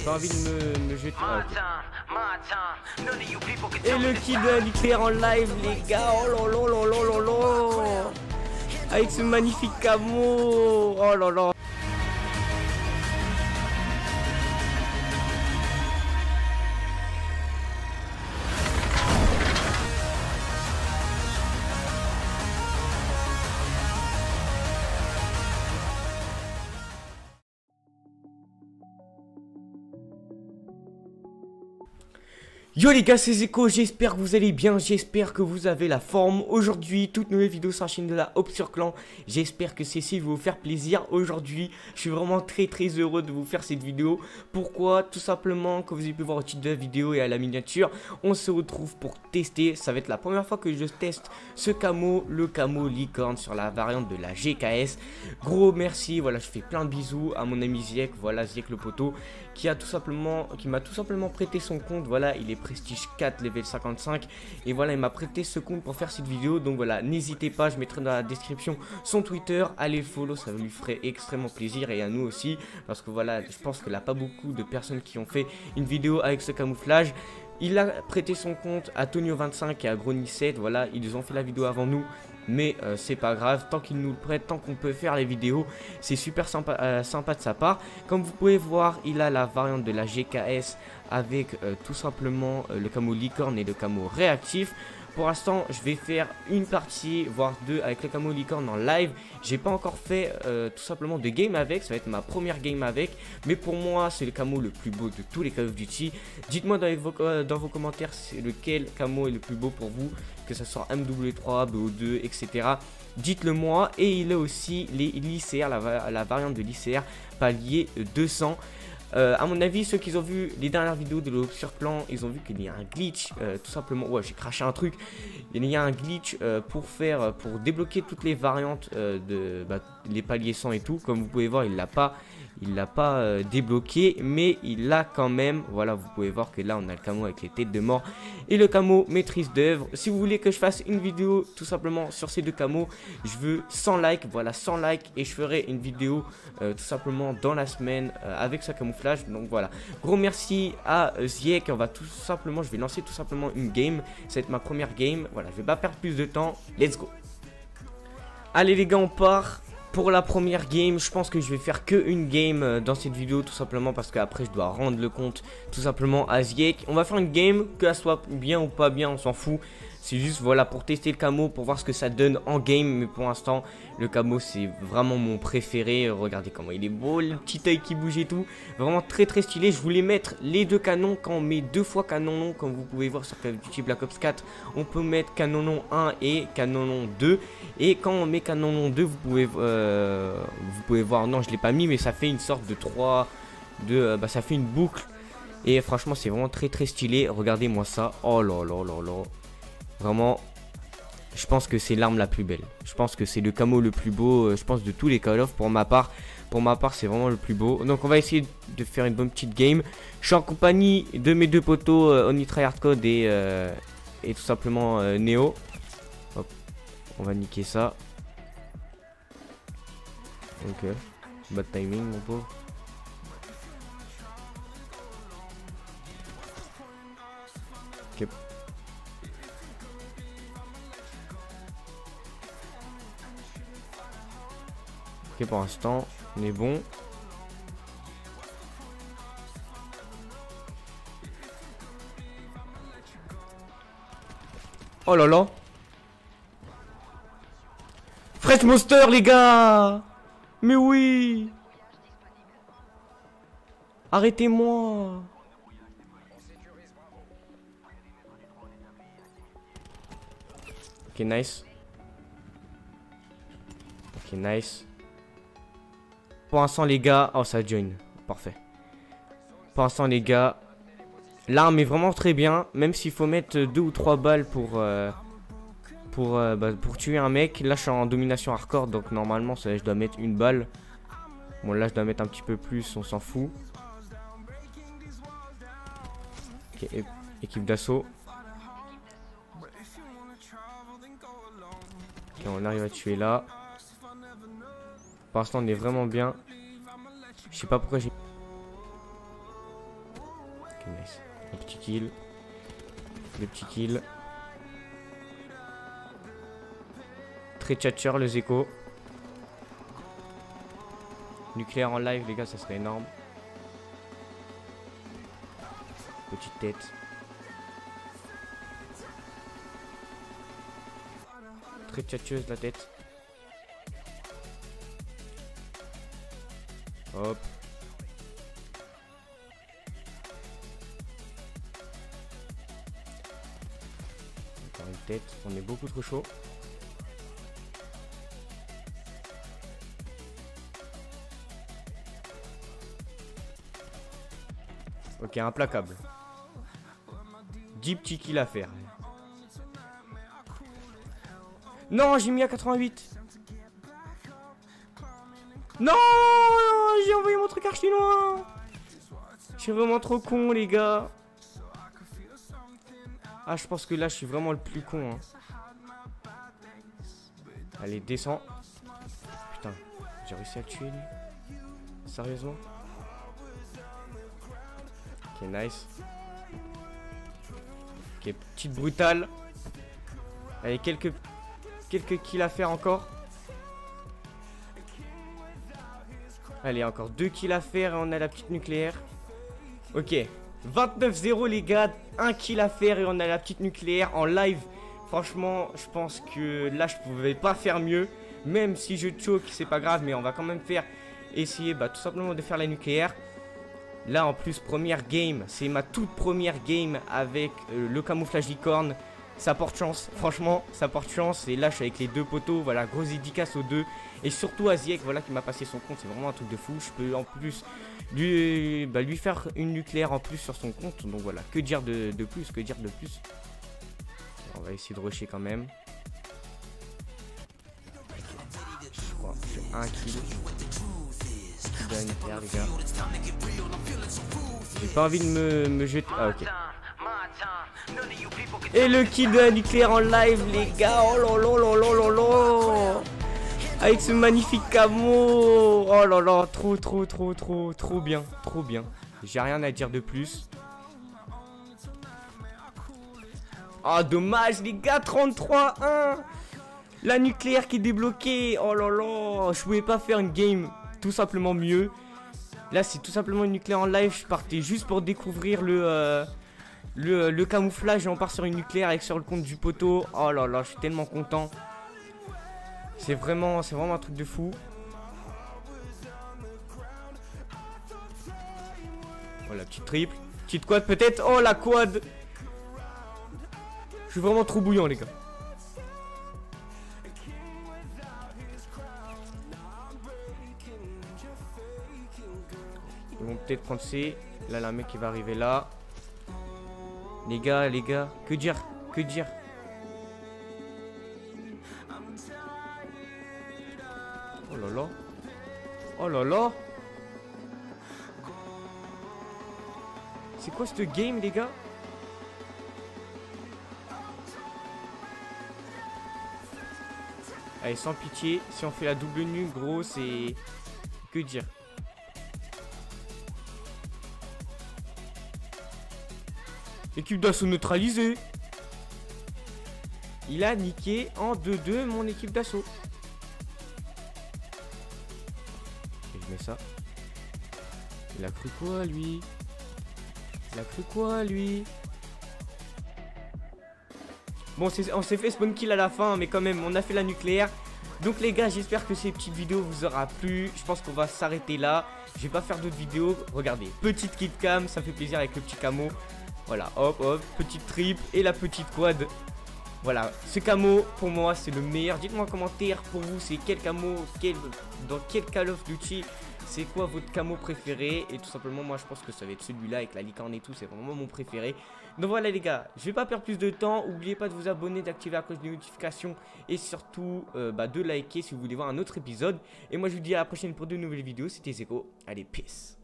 j'ai pas envie de me, me jeter. Ah. Et le kill de nucléaire en live, les gars. Oh là. Avec ce magnifique camo. Oh là là. Yo les gars c'est Zeko, j'espère que vous allez bien, j'espère que vous avez la forme. Aujourd'hui, toute nouvelle vidéo sur la chaîne de la Hop sur Clan. J'espère que ceci va vous faire plaisir. Aujourd'hui, je suis vraiment très très heureux de vous faire cette vidéo. Pourquoi? Tout simplement, comme vous avez pu voir au titre de la vidéo et à la miniature On se retrouve pour tester, ça va être la première fois que je teste ce camo Le camo licorne sur la variante de la GKS Gros merci, voilà je fais plein de bisous à mon ami Ziek, voilà Ziek le poteau Qui a tout simplement, qui m'a tout simplement prêté son compte, voilà il est prestige 4 level 55 et voilà il m'a prêté ce compte pour faire cette vidéo. Donc voilà n'hésitez pas je mettrai dans la description son twitter. Allez follow ça lui ferait extrêmement plaisir. Et à nous aussi. Parce que voilà je pense qu'il n'y a pas beaucoup de personnes qui ont fait une vidéo avec ce camouflage il a prêté son compte à Tonio25 et à Grony7. Voilà, ils ont fait la vidéo avant nous. Mais euh, c'est pas grave, tant qu'il nous le prête, tant qu'on peut faire les vidéos, c'est super sympa, euh, de sa part. Comme vous pouvez voir, il a la variante de la GKS avec euh, tout simplement le camo licorne et le camo réactif. Pour l'instant, je vais faire une partie, voire deux, avec le camo licorne en live. J'ai pas encore fait euh, tout simplement de game avec, ça va être ma première game avec. Mais pour moi, c'est le camo le plus beau de tous les Call of Duty. Dites-moi dans, vos, euh, vos commentaires lequel camo est le plus beau pour vous, que ce soit MW3, BO2, etc. Dites-le moi. Et il a aussi les la, la variante de l'ICR palier 200. Euh, à mon avis, ceux qui ont vu les dernières vidéos de Clan, ils ont vu qu'il y a un glitch, euh, tout simplement. Ouais, j'ai craché un truc. Il y a un glitch euh, pour faire, pour débloquer toutes les variantes de bah, les paliers 100 et tout. Comme vous pouvez voir, il l'a pas il l'a pas euh, débloqué, mais il l'a quand même. Voilà, vous pouvez voir que là, on a le camo avec les têtes de mort et le camo maîtrise d'œuvre. Si vous voulez que je fasse une vidéo tout simplement sur ces deux camos, je veux 100 likes. Voilà, 100 likes et je ferai une vidéo euh, tout simplement dans la semaine euh, avec ce Donc voilà, gros merci à Ziek. On va tout simplement, je vais lancer tout simplement une game. Ça va être ma première game. Voilà, je vais pas perdre plus de temps. Let's go. Allez les gars, on part. Pour la première game, je pense que je vais faire que une game euh, dans cette vidéo tout simplement parce qu'après je dois rendre le compte tout simplement à Ziek. On va faire une game, que elle soit bien ou pas bien, on s'en fout. C'est juste voilà pour tester le camo, pour voir ce que ça donne en game. Mais pour l'instant, le camo c'est vraiment mon préféré. Regardez comment il est beau, le petit œil qui bouge et tout. Vraiment très très stylé. Je voulais mettre les deux canons quand on met deux fois canon long. Comme vous pouvez voir sur Call Duty Black Ops 4, on peut mettre canon long 1 et canon long 2. Et quand on met canon long 2, vous pouvez, euh, vous pouvez voir, non je l'ai pas mis, mais ça fait une sorte de 3, de, euh, bah, ça fait une boucle. Et franchement, c'est vraiment très très stylé. Regardez-moi ça. Oh là là là là. Vraiment, je pense que c'est l'arme la plus belle. Je pense que c'est le camo le plus beau, euh, je pense, de tous les Call of pour ma part. Pour ma part, c'est vraiment le plus beau. Donc, on va essayer de faire une bonne petite game. Je suis en compagnie de mes deux potos, euh, Oni Code et, euh, et tout simplement euh, Neo. Hop, on va niquer ça. Ok, bad timing, mon pauvre. Pour l'instant, on est bon. Oh là là Fresh Monster, les gars Mais oui Arrêtez-moi Ok, nice. Ok, nice. Pour l'instant, les gars... Oh, ça join. Parfait. Pour l'instant, les gars... L'arme est vraiment très bien. Même s'il faut mettre deux ou trois balles pour... Euh, pour, euh, bah, pour tuer un mec. Là, je suis en domination hardcore. Donc, normalement, je dois mettre une balle. Bon, là, je dois mettre un petit peu plus. On s'en fout. Ok, équipe d'assaut. Ok, on arrive à tuer là. Pour l'instant, on est vraiment bien. Je sais pas pourquoi j'ai... Ok, nice. Un petit kill. Deux petits kills. Très tchatcher le Zeko. Nucléaire en live, les gars, ça serait énorme. Petite tête. Très tchatcheuse la tête. Hop. Encore une tête. On est beaucoup trop chaud. Ok, implacable. 10 petits kills à faire. Non, j'ai mis à 88. Non J'ai envoyé mon truc archi loin Je suis vraiment trop con, les gars. Ah, je pense que là, je suis vraiment le plus con. Hein. Allez, descends. Putain, j'ai réussi à le tuer, lui. Sérieusement Ok, nice. Ok, petite brutale. Allez, quelques, quelques kills à faire encore. Allez, encore deux kills à faire et on a la petite nucléaire. Ok. 29-0 les gars, un kill à faire et on a la petite nucléaire en live. Franchement, je pense que là, je pouvais pas faire mieux. Même si je choke, c'est pas grave, mais on va quand même faire essayer bah, tout simplement de faire la nucléaire. Là, en plus, première game, c'est ma toute première game avec euh, le camouflage licorne. Ça porte chance, franchement, ça porte chance. Et suis avec les deux poteaux, voilà, grosse dédicace aux deux. Et surtout Aziek, voilà, qui m'a passé son compte, c'est vraiment un truc de fou. Je peux en plus lui, bah, faire une nucléaire en plus sur son compte. Donc voilà, que dire de, plus, que dire de plus? On va essayer de rusher quand même. Je un kill. J'ai pas envie de me, me jeter. Ah, ok. Et le kill de la nucléaire en live, les gars. Oh là Avec ce magnifique camo. Oh là là, trop, trop, trop, trop, trop bien. Trop bien. J'ai rien à dire de plus. Ah, dommage, les gars. 33-1. La nucléaire qui est débloquée. Oh là là. Je pouvais pas faire une game tout simplement mieux. Là, c'est tout simplement une nucléaire en live. Je partais juste pour découvrir le... Euh, le, camouflage et on part sur une nucléaire avec sur le compte du poteau. Oh là là, je suis tellement content. C'est vraiment, c'est vraiment un truc de fou. Oh la petite triple. Petite quad peut-être. Oh la quad. Je suis vraiment trop bouillant les gars. Ils vont peut-être prendre C. Là, la mec qui va arriver là. Les gars, les gars, que dire Que dire? Oh là là. Oh là là. C'est quoi ce game, les gars? Allez, sans pitié, si on fait la double nue, gros, c'est... Que dire Équipe d'assaut neutralisée. Il a niqué en 2-2 mon équipe d'assaut. Je mets ça. Il a cru quoi lui? Il a cru quoi lui? Bon, on s'est fait spawn kill à la fin, mais quand même, on a fait la nucléaire. Donc les gars, j'espère que ces petites vidéos vous aura plu. Je pense qu'on va s'arrêter là. Je vais pas faire d'autres vidéos. Regardez, petite kit cam, ça fait plaisir avec le petit camo. Voilà, hop, hop, petite triple et la petite quad. Voilà, ce camo, pour moi, c'est le meilleur. Dites-moi en commentaire, pour vous, c'est quel camo, dans quel Call of Duty, c'est quoi votre camo préféré? Et tout simplement, moi, je pense que ça va être celui-là avec la licorne et tout, c'est vraiment mon préféré. Donc voilà, les gars, je vais pas perdre plus de temps. N'oubliez pas de vous abonner, d'activer la cloche de notification et surtout euh, bah, de liker si vous voulez voir un autre épisode. Et moi, je vous dis à la prochaine pour de nouvelles vidéos. C'était Zeko. Allez, peace.